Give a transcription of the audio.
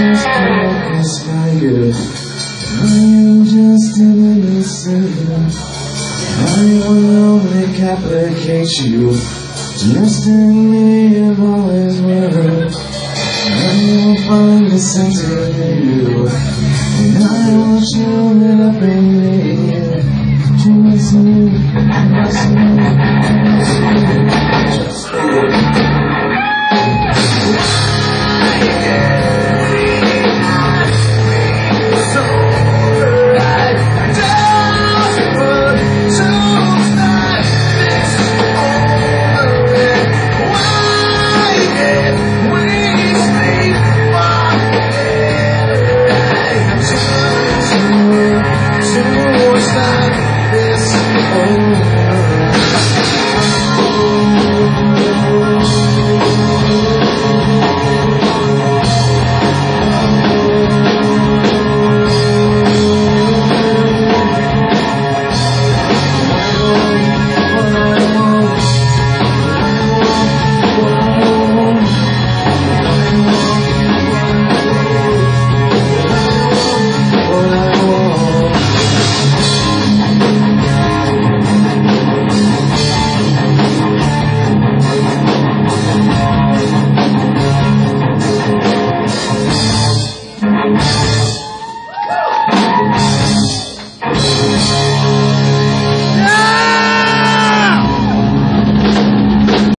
just focus by you. I am just an innocent. I will only complicate you. Destiny in me have always. I will find the center in you. And I will show it up in me. To me, to listen.